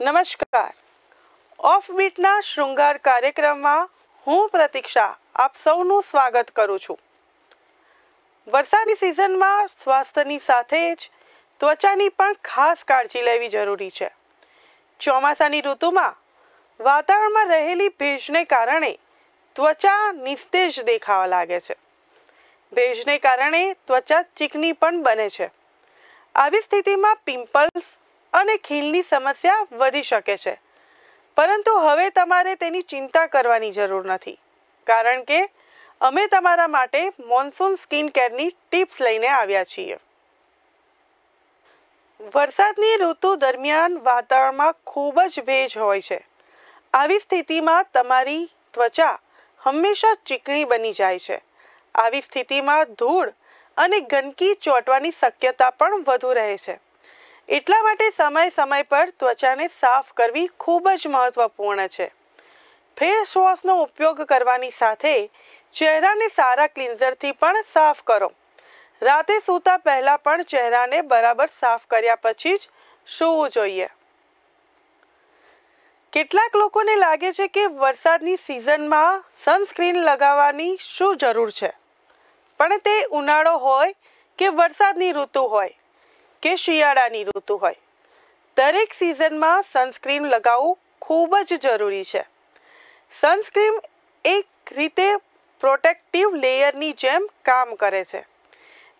નમસ્કાર. ઓફ બીટના શૃંગાર કાર્યક્રમમાં હું પ્રતીક્ષા આપ સૌનું સ્વાગત કરું છું. વરસાદની સિઝનમાં સ્વાસ્થ્યની સાથે જ ત્વચાની પણ ખાસ કાળજી લેવી જરૂરી છે. ચોમાસાની ઋતુમાં વાતાવરણમાં રહેલી ભેજને કારણે ત્વચા નિસ્તેજ દેખાવા લાગે છે. ભેજને કારણે ત્વચા ચીકણી પણ બને છે. આવી સ્થિતિમાં પિમ્પલ્સ અને ખીલની સમસ્યા વધી શકે છે. પરંતુ હવે તમારે તેની ચિંતા કરવાની જરૂર નથી. કારણ કે અમે તમારા માટે મોન્સૂન સ્કિન કેરની ટિપ્સ લઈને આવ્યા છીએ. વરસાદની ઋતુ દરમિયાન વાતાવરણમાં ખૂબ જ ભેજ હોય છે. આવી સ્થિતિમાં તમારી ત્વચા હંમેશા ચીકણી બની જાય છે. આવી સ્થિતિમાં ધૂળ અને ગંદકી ચોંટવાની શક્યતા પણ વધુ રહે છે. એટલા માટે સમય સમય પર ત્વચાને સાફ કરવી ખૂબ જ મહત્વપૂર્ણ છે. ફેસ વોશનો ઉપયોગ કરવાની સાથે ચહેરાને સારા ક્લિન્ઝરથી પણ સાફ કરો. રાતે સૂતા પહેલાં પણ ચહેરાને બરાબર સાફ કર્યા પછી જ સૂવું જોઈએ. કેટલાક લોકોને લાગે છે કે વરસાદની સિઝનમાં સનસ્ક્રીન લગાવવાની શું જરૂર છે? પણ તે ઉનાળો હોય કે વરસાદની ઋતુ હોય કે શિયાળાની ઋતુ હોય. દરેક સિઝનમાં સનસ્ક્રીન લગાવવું ખૂબ જ જરૂરી છે. સનસ્ક્રીન એક રીતે પ્રોટેક્ટિવ લેયરની જેમ કામ કરે છે.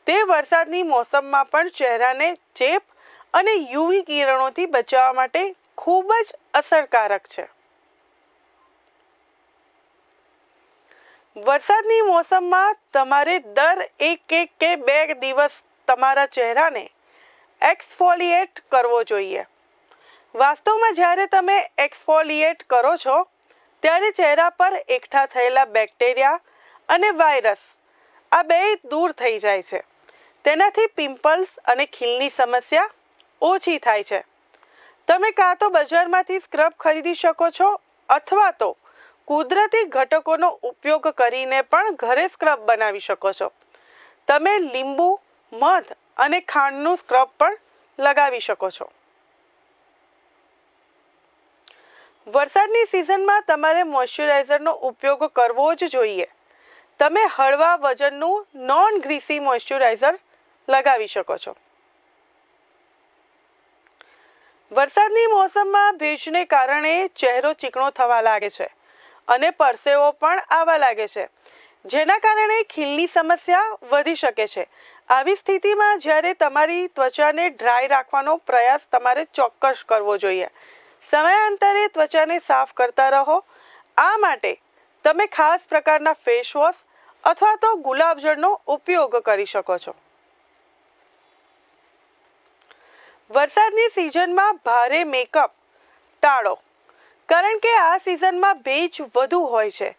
તે વરસાદની મોસમમાં પણ ચહેરાને ચેપ અને યુવી કિરણોથી બચાવવા માટે ખૂબ જ અસરકારક છે. વરસાદની મોસમમાં તમારે દર એક એક કે બે દિવસ તમારા ચહેરાને એક્સફોલિએટ કરવો જોઈએ. વાસ્તવમાં જ્યારે તમે એક્સફોલિએટ કરો છો, ત્યારે ચહેરા પર એકઠા થયેલા બેક્ટેરિયા અને વાયરસ આ બે દૂર થઈ જાય છે. તેનાથી પિમ્પલ્સ અને ખીલની સમસ્યા ઓછી થાય છે. તમે કાં તો બજારમાંથી સ્ક્રબ ખરીદી શકો છો અથવા તો કુદરતી ઘટકોનો ઉપયોગ કરીને પણ ઘરે સ્ક્રબ બનાવી શકો છો. તમે લીંબુ, મધ અને ખાંડનું સ્ક્રબ પણ લગાવી શકો છો. વરસાદની સિઝનમાં તમારે મોઇશ્ચરાઇઝરનો ઉપયોગ કરવો જ જોઈએ. તમે હળવા વજનનું નોન ગ્રીસી મોઇશ્ચરાઇઝર લગાવી શકો છો. વરસાદની મોસમમાં ભેજને કારણે ચહેરો ચીકણો થવા લાગે છે અને પરસેવો પણ આવવા લાગે છે, જેના કારણે ખીલની સમસ્યા વધી શકે છે આવી સ્થિતિમાં જ્યારે તમારી ત્વચાને ડ્રાય રાખવાનો પ્રયાસ તમારે ચોક્કસ કરવો જોઈએ. સમયાંતરે ત્વચાને સાફ કરતા રહો. આ માટે તમે ખાસ પ્રકારના ફેસ વોશ અથવા તો ગુલાબજળનો ઉપયોગ કરી શકો છો. વરસાદની સિઝનમાં ભારે મેકઅપ ટાળો. કારણ કે આ સિઝનમાં ભેજ વધુ હોય છે.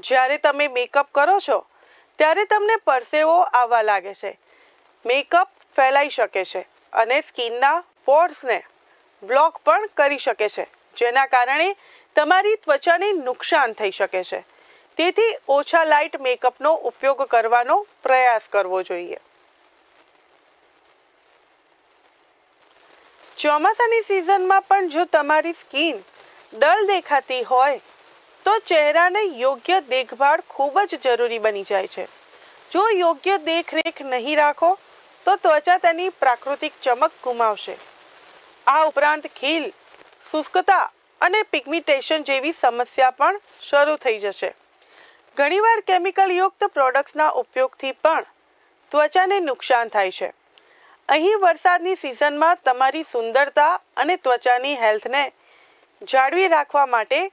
જ્યારે તમે મેકઅપ કરો છો ત્યારે તમને પરસેવો આવવા લાગે છે. મેકઅપ ફેલાઈ શકે છે અને સ્કિનના પોર્સને બ્લોક પણ કરી શકે છે, જેના કારણે તમારી ત્વચાને નુકસાન થઈ શકે છે. તેથી ઓછા લાઇટ મેકઅપનો ઉપયોગ કરવાનો પ્રયાસ કરવો જોઈએ. ચોમાસાની સિઝનમાં પણ જો તમારી સ્કિન ડલ દેખાતી હોય તો ચહેરાને યોગ્ય દેખભાળ ખૂબ જ જરૂરી બની જાય છે. જો યોગ્ય દેખરેખ નહીં રાખો, તો ત્વચા તેની પ્રાકૃતિક ચમક ગુમાવશે. આ ઉપરાંત ખીલ, શુષ્કતા અને પિગમિટેશન જેવી સમસ્યા પણ શરૂ થઈ જશે. ઘણીવાર કેમિકલયુક્ત પ્રોડક્ટ્સના ઉપયોગથી પણ ત્વચાને નુકસાન થાય છે. અહીં વરસાદની સિઝનમાં તમારી સુંદરતા અને ત્વચાની હેલ્થને જાળવી રાખવા માટે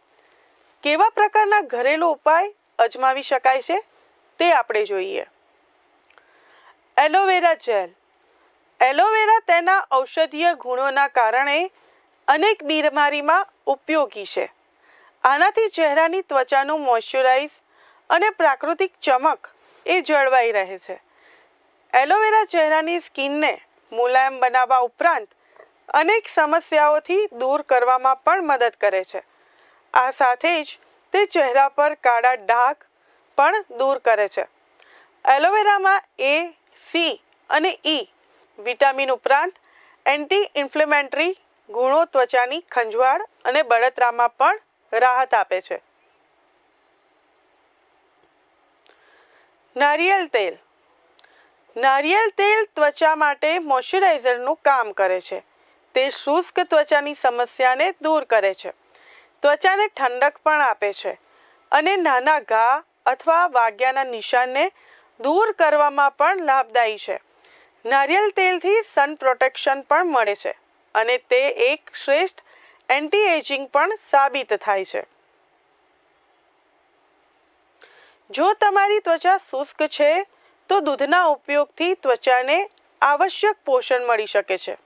કેવા પ્રકારના ઘરેલું ઉપાય અજમાવી શકાય છે તે આપણે જોઈએ. Aloe vera gel. એલોવેરા તેના ઔષધીય ગુણોના કારણે અનેક બીમારીમાં ઉપયોગી છે. આનાથી ચહેરાની ત્વચાનું મોઇશ્ચરાઇઝ અને પ્રાકૃતિક ચમક એ જળવાઈ રહે છે. એલોવેરા ચહેરાની સ્કિનને મુલાયમ બનાવવા ઉપરાંત અનેક સમસ્યાઓથી દૂર કરવામાં પણ મદદ કરે છે. આ સાથે જ તે ચહેરા પર કાળા ડાઘ પણ દૂર કરે છે. એલોવેરામાં એ, સી અને ઈ વિટામિન ઉપરાંત એન્ટી ઇન્ફ્લેમેટરી ગુણો ત્વચાની ખંજવાળ અને બળતરામાં પણ રાહત આપે છે. નારિયેલ તેલ. નારિયેલ તેલ ત્વચા માટે મોઇશ્ચરાઇઝરનું કામ કરે છે. તે શુષ્ક ત્વચાની સમસ્યાને દૂર કરે છે. ત્વચાને ઠંડક પણ આપે છે અને નાના ઘા અથવા વાગ્યાના નિશાનને દૂર કરવામાં પણ લાભદાયી છે. નારિયેલ તેલથી સન પ્રોટેક્શન પણ મળે છે અને તે એક શ્રેષ્ઠ એન્ટી એજિંગ પણ સાબિત થાય છે. જો તમારી ત્વચા શુષ્ક છે, તો દૂધના ઉપયોગથી ત્વચાને આવશ્યક પોષણ મળી શકે છે.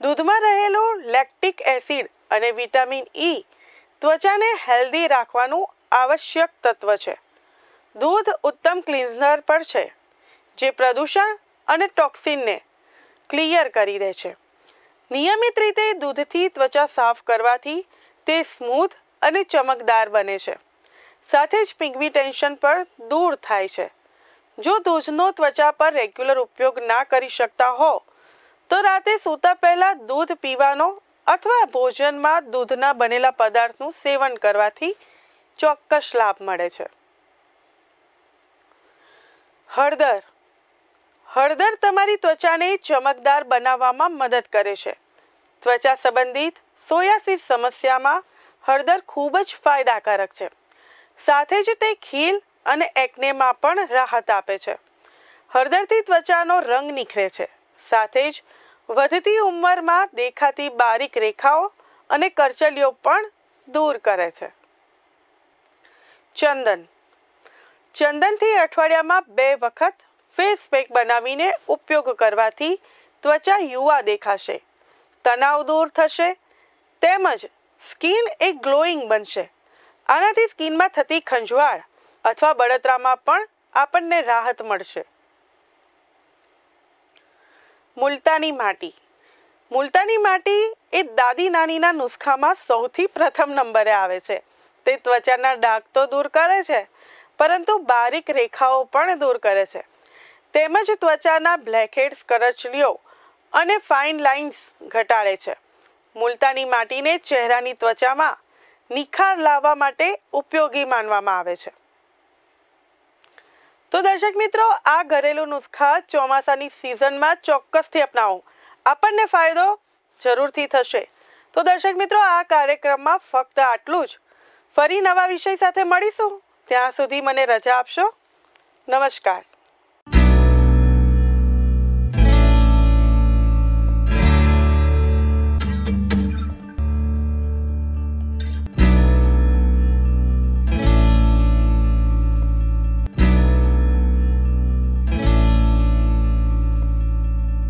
દૂધમાં રહેલો લેક્ટિક એસિડ અને વિટામિન ઈ ત્વચાને હેલ્ધી રાખવાનું આવશ્યક તત્વ છે. દૂધ ઉત્તમ ક્લિન્ઝર પર છે, જે પ્રદૂષણ અને ટોક્સિનને ક્લિયર કરી દે છે. નિયમિત રીતે દૂધથી ત્વચા સાફ કરવાથી તે સ્મૂથ અને ચમકદાર બને છે. સાથે જ પિગમેન્ટેશન પર દૂર થાય છે. જો દૂધનો ત્વચા પર રેગ્યુલર ઉપયોગ ના કરી શકતા હો, તો રાતે સૂતા પહેલાં દૂધ પીવાનો અથવા ભોજનમાં દૂધના બનેલા પદાર્થનું સેવન કરવાથી ચોક્કસ લાભ મળે છે. હળદર. હળદર તમારી ત્વચાને ચમકદાર બનાવવામાં મદદ કરે છે. ત્વચા સંબંધિત સોયાસીસ સમસ્યામાં હળદર ખૂબ જ ફાયદાકારક છે. સાથે જ તે ખીલ અને એકનેમાં પણ રાહત આપે છે. હળદરથી ત્વચાનો રંગ નિખરે છે. સાથે જ વધતી ઉંમરમાં દેખાતી બારીક રેખાઓ અને કરચલીઓ પણ દૂર કરે છે. ચંદન. ચંદનથી અઠવાડિયામાં બે વખત ફેસ પેક બનાવીને ઉપયોગ કરવાથી ત્વચા યુવા દેખાશે, તણાવ દૂર થશે, તેમજ સ્કિન એ ગ્લોઈંગ બનશે. આનાથી સ્કિનમાં થતી ખંજવાળ અથવા બળતરામાં પણ આપણને રાહત મળશે. મુલતાની માટી. મુલતાની માટી એ દાદી નાનીના નુસ્ખામાં સૌથી પ્રથમ નંબરે આવે છે. તે ત્વચાના ડાઘ તો દૂર કરે છે, પરંતુ બારીક રેખાઓ પણ દૂર કરે છે. તેમજ ત્વચાના બ્લેકહેડ્સ કરચલીઓ અને ફાઇન લાઇન્સ ઘટાડે છે. મુલતાની માટીને ચહેરાની ત્વચામાં નિખાર લાવવા માટે ઉપયોગી માનવામાં આવે છે. તો દર્શક મિત્રો, આ ઘરેલું નુસ્ખા ચોમાસાની સિઝનમાં ચોક્કસથી અપનાવો. આપણને ફાયદો જરૂરથી થશે. તો દર્શક મિત્રો, આ કાર્યક્રમમાં ફક્ત આટલું જ. ફરી નવા વિષય સાથે મળીશું. ત્યાં સુધી મને રજા આપશો. નમસ્કાર.